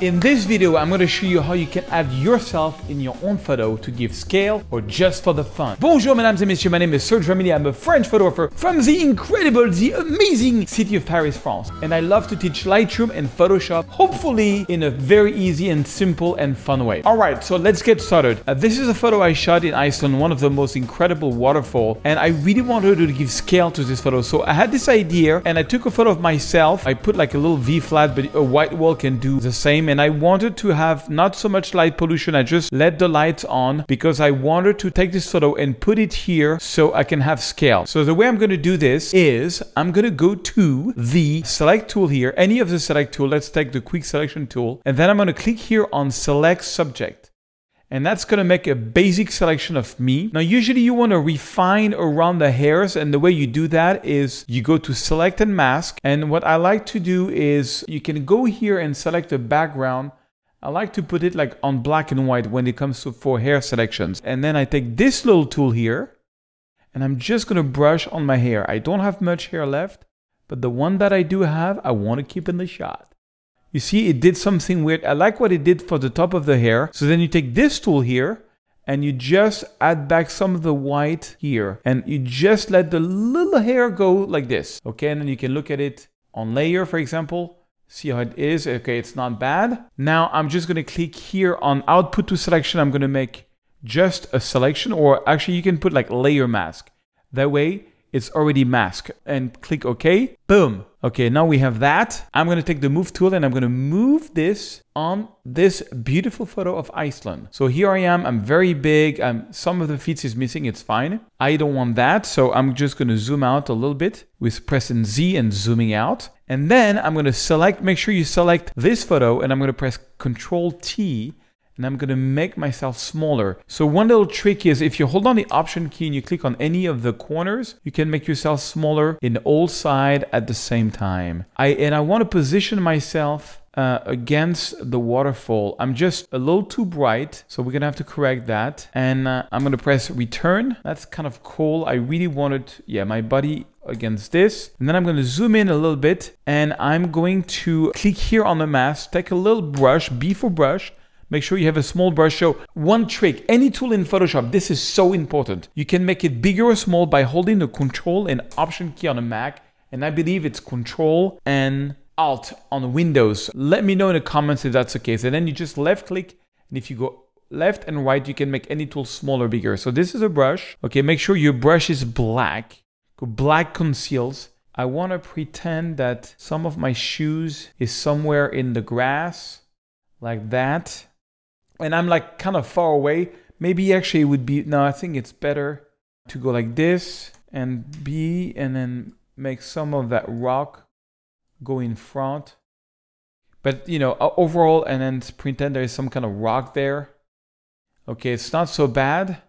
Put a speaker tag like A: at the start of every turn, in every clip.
A: In this video, I'm going to show you how you can add yourself in your own photo to give scale or just for the fun. Bonjour, mesdames et messieurs, my name is Serge Ramelli. I'm a French photographer from the incredible, the amazing city of Paris, France. And I love to teach Lightroom and Photoshop, hopefully in a very easy and simple and fun way. All right, so let's get started. Uh, this is a photo I shot in Iceland, one of the most incredible waterfall. And I really wanted to give scale to this photo. So I had this idea and I took a photo of myself. I put like a little V flat, but a white wall can do the same and I wanted to have not so much light pollution. I just let the lights on because I wanted to take this photo and put it here so I can have scale. So the way I'm going to do this is I'm going to go to the select tool here, any of the select tool. Let's take the quick selection tool and then I'm going to click here on select subject and that's going to make a basic selection of me. Now, usually you want to refine around the hairs, and the way you do that is you go to select and mask. And what I like to do is you can go here and select the background. I like to put it like on black and white when it comes to for hair selections. And then I take this little tool here, and I'm just going to brush on my hair. I don't have much hair left, but the one that I do have, I want to keep in the shot. You see, it did something weird. I like what it did for the top of the hair. So then you take this tool here and you just add back some of the white here and you just let the little hair go like this. Okay, and then you can look at it on layer, for example. See how it is. Okay, it's not bad. Now I'm just going to click here on output to selection. I'm going to make just a selection or actually you can put like layer mask. That way it's already masked and click OK. Boom. Okay, now we have that. I'm going to take the move tool and I'm going to move this on this beautiful photo of Iceland. So here I am. I'm very big. Um, some of the feet is missing. It's fine. I don't want that. So I'm just going to zoom out a little bit with pressing Z and zooming out. And then I'm going to select, make sure you select this photo and I'm going to press Control T and I'm to make myself smaller. So one little trick is if you hold on the option key and you click on any of the corners, you can make yourself smaller in all side at the same time. I And I want to position myself uh, against the waterfall. I'm just a little too bright, so we're gonna have to correct that. And uh, I'm gonna press return. That's kind of cool. I really wanted, yeah, my body against this. And then I'm gonna zoom in a little bit and I'm going to click here on the mask, take a little brush, B for brush, Make sure you have a small brush. So one trick, any tool in Photoshop, this is so important. You can make it bigger or small by holding the control and option key on a Mac. And I believe it's control and alt on Windows. Let me know in the comments if that's the case. And then you just left click. And if you go left and right, you can make any tool smaller, bigger. So this is a brush. Okay, make sure your brush is black. Black conceals. I want to pretend that some of my shoes is somewhere in the grass like that and I'm like kind of far away, maybe actually it would be, no, I think it's better to go like this and B and then make some of that rock go in front. But, you know, overall, and then pretend there is some kind of rock there. Okay, it's not so bad.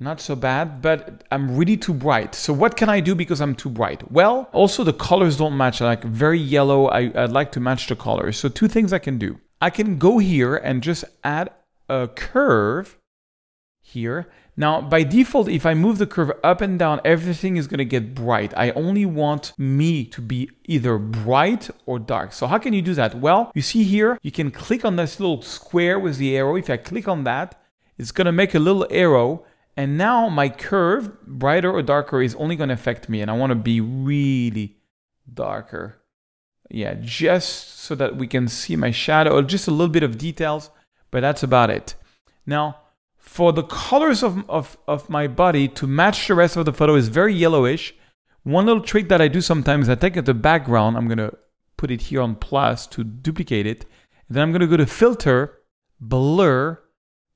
A: Not so bad, but I'm really too bright. So what can I do because I'm too bright? Well, also the colors don't match. like very yellow. I, I'd like to match the colors. So two things I can do. I can go here and just add a curve here. Now, by default, if I move the curve up and down, everything is going to get bright. I only want me to be either bright or dark. So how can you do that? Well, you see here, you can click on this little square with the arrow. If I click on that, it's going to make a little arrow. And now my curve, brighter or darker, is only going to affect me. And I want to be really darker yeah, just so that we can see my shadow, or just a little bit of details, but that's about it. Now, for the colors of, of, of my body to match the rest of the photo is very yellowish. One little trick that I do sometimes, I take the background, I'm gonna put it here on plus to duplicate it. And then I'm gonna go to filter, blur,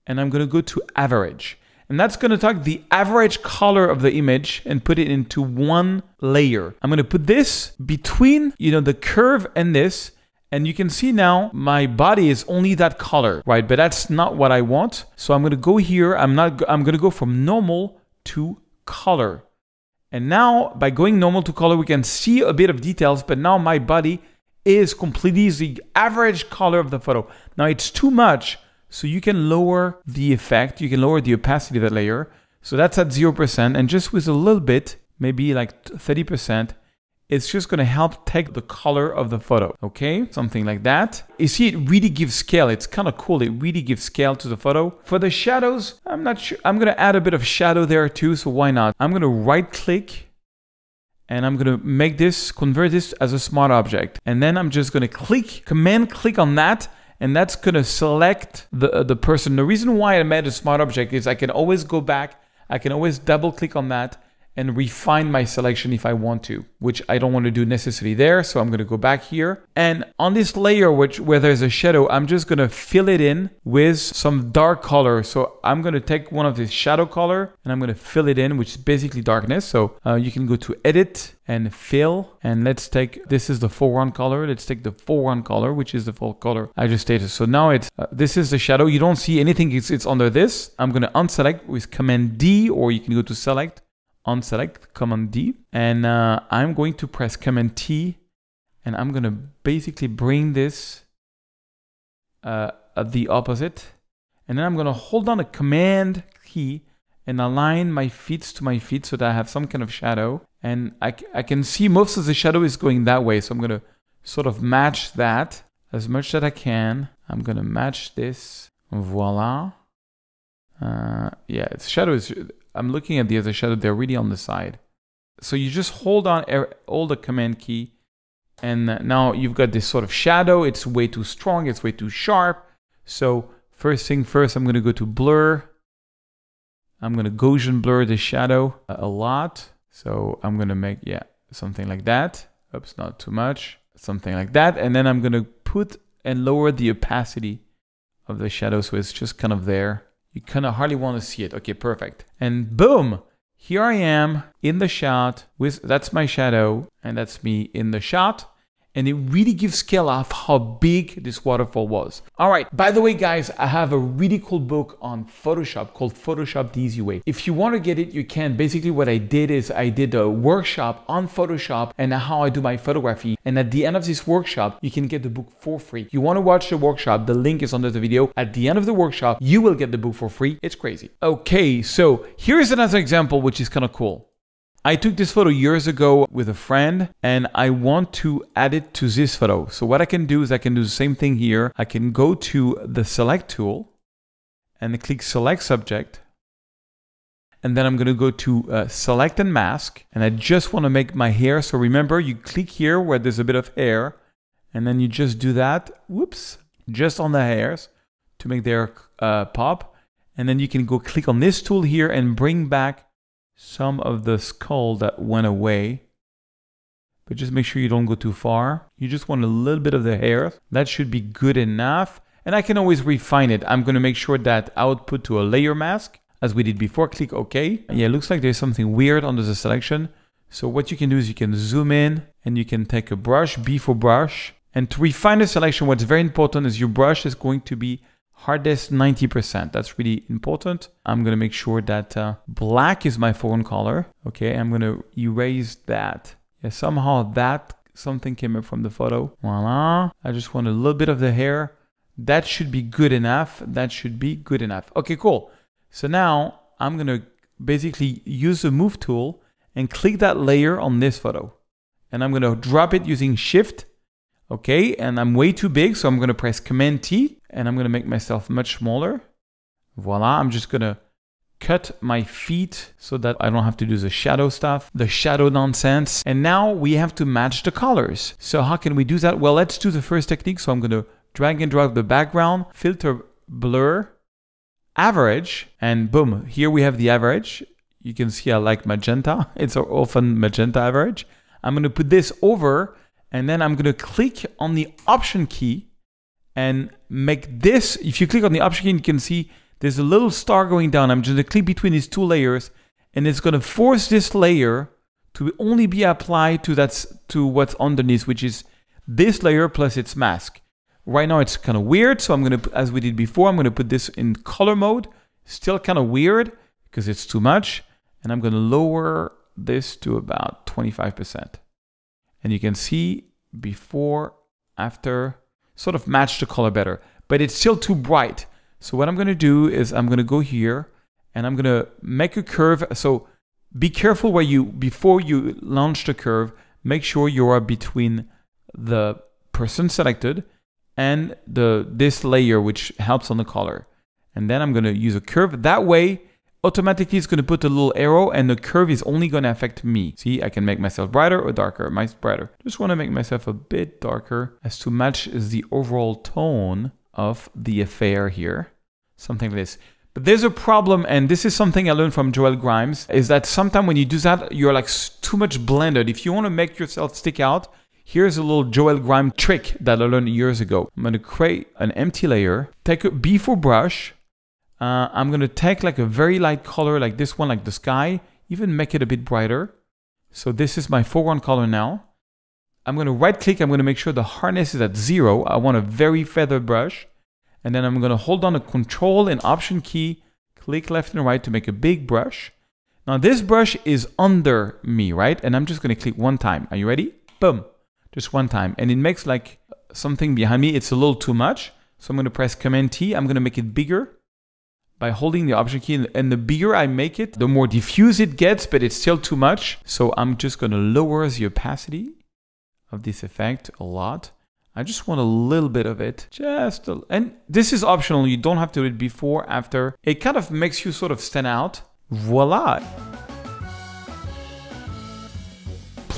A: and I'm gonna go to average. And that's going to take the average color of the image and put it into one layer. I'm going to put this between, you know, the curve and this. And you can see now my body is only that color, right? But that's not what I want. So I'm going to go here. I'm not, I'm going to go from normal to color. And now by going normal to color, we can see a bit of details, but now my body is completely the average color of the photo. Now it's too much so you can lower the effect, you can lower the opacity of that layer. So that's at 0%, and just with a little bit, maybe like 30%, it's just to help take the color of the photo. Okay, something like that. You see, it really gives scale. It's kind of cool. It really gives scale to the photo. For the shadows, I'm not sure. I'm to add a bit of shadow there too. So why not? I'm to right click and I'm to make this, convert this as a smart object. And then I'm just to click, command click on that and that's going to select the, uh, the person. The reason why I made a smart object is I can always go back, I can always double click on that and refine my selection if I want to, which I don't want to do necessarily there. So I'm going to go back here. And on this layer, which where there's a shadow, I'm just going to fill it in with some dark color. So I'm going to take one of this shadow color and I'm going to fill it in, which is basically darkness. So uh, you can go to edit and fill. And let's take, this is the foreground color. Let's take the foreground color, which is the full color I just stated. So now it's, uh, this is the shadow. You don't see anything. It's, it's under this. I'm going to unselect with command D, or you can go to select on select command D and uh, I'm going to press command T and I'm going to basically bring this uh, at the opposite and then I'm going to hold down the command key and align my feet to my feet so that I have some kind of shadow and I, I can see most of the shadow is going that way so I'm going to sort of match that as much that I can. I'm going to match this voila. Uh, yeah, it's shadow is I'm looking at the other shadow, they're really on the side. So you just hold on er, all the command key and now you've got this sort of shadow. It's way too strong, it's way too sharp. So first thing first, I'm gonna go to blur. I'm gonna Gaussian blur the shadow a lot. So I'm gonna make, yeah, something like that. Oops, not too much. Something like that. And then I'm gonna put and lower the opacity of the shadow so it's just kind of there. You kind of hardly want to see it. Okay, perfect. And boom, here I am in the shot with, that's my shadow and that's me in the shot and it really gives scale of how big this waterfall was. All right, by the way, guys, I have a really cool book on Photoshop called Photoshop the Easy Way. If you want to get it, you can. Basically, what I did is I did a workshop on Photoshop and how I do my photography. And at the end of this workshop, you can get the book for free. You want to watch the workshop, the link is under the video. At the end of the workshop, you will get the book for free. It's crazy. Okay, so here's another example, which is kind of cool. I took this photo years ago with a friend and I want to add it to this photo. So what I can do is I can do the same thing here. I can go to the select tool and click select subject. And then I'm going to go to uh, select and mask. And I just want to make my hair. So remember, you click here where there's a bit of hair. And then you just do that. Whoops. Just on the hairs to make their uh, pop. And then you can go click on this tool here and bring back some of the skull that went away. But just make sure you don't go too far. You just want a little bit of the hair. That should be good enough. And I can always refine it. I'm going to make sure that output to a layer mask as we did before. Click OK. Yeah, it looks like there's something weird under the selection. So what you can do is you can zoom in and you can take a brush, B for brush. And to refine the selection, what's very important is your brush is going to be hardest 90%. That's really important. I'm going to make sure that uh, black is my phone color. Okay, I'm going to erase that. Yeah, somehow that something came up from the photo. Voila. I just want a little bit of the hair. That should be good enough. That should be good enough. Okay, cool. So now I'm going to basically use the move tool and click that layer on this photo. And I'm going to drop it using shift Okay, and I'm way too big, so I'm to press Command T and I'm to make myself much smaller. Voila, I'm just to cut my feet so that I don't have to do the shadow stuff, the shadow nonsense. And now we have to match the colors. So how can we do that? Well, let's do the first technique. So I'm to drag and drop the background, filter, blur, average, and boom, here we have the average. You can see I like magenta. It's often magenta average. I'm to put this over and then I'm going to click on the option key and make this. If you click on the option key, you can see there's a little star going down. I'm just to click between these two layers and it's going to force this layer to only be applied to that's to what's underneath, which is this layer plus its mask. Right now it's kind of weird, so I'm going to, as we did before, I'm going to put this in color mode. Still kind of weird because it's too much. And I'm going to lower this to about 25% and you can see before, after, sort of match the color better, but it's still too bright. So what I'm going to do is I'm going to go here and I'm going to make a curve. So be careful where you, before you launch the curve, make sure you are between the person selected and the this layer which helps on the color. And then I'm going to use a curve. That way, automatically it's going to put a little arrow and the curve is only going to affect me. See, I can make myself brighter or darker. My brighter. Just want to make myself a bit darker as to match the overall tone of the affair here. Something like this. But there's a problem, and this is something I learned from Joel Grimes, is that sometimes when you do that, you're like too much blended. If you want to make yourself stick out, here's a little Joel Grimes trick that I learned years ago. I'm going to create an empty layer, take a B for brush, uh, I'm going to take like a very light color like this one, like the sky, even make it a bit brighter. So this is my foreground color now. I'm going to right click. I'm going to make sure the hardness is at zero. I want a very feather brush. And then I'm going to hold down the control and option key, click left and right to make a big brush. Now this brush is under me, right? And I'm just going to click one time. Are you ready? Boom. Just one time. And it makes like something behind me. It's a little too much. So I'm going to press Command T. I'm going to make it bigger by holding the option key and the bigger I make it, the more diffuse it gets, but it's still too much. So I'm just going to lower the opacity of this effect a lot. I just want a little bit of it, just a, and this is optional. You don't have to do it before, after. It kind of makes you sort of stand out. Voila.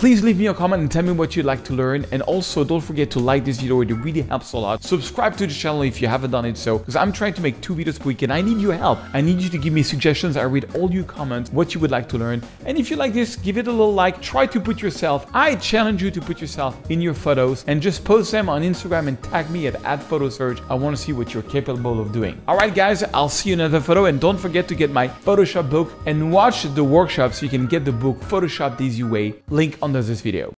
A: Please leave me a comment and tell me what you'd like to learn. And also don't forget to like this video, it really helps a lot. Subscribe to the channel if you haven't done it so, because I'm trying to make two videos per week and I need your help. I need you to give me suggestions. I read all your comments, what you would like to learn. And if you like this, give it a little like, try to put yourself, I challenge you to put yourself in your photos and just post them on Instagram and tag me at @photoserge. I want to see what you're capable of doing. All right, guys, I'll see you in another photo. And don't forget to get my Photoshop book and watch the workshop so you can get the book Photoshop the easy way. Link on under this video.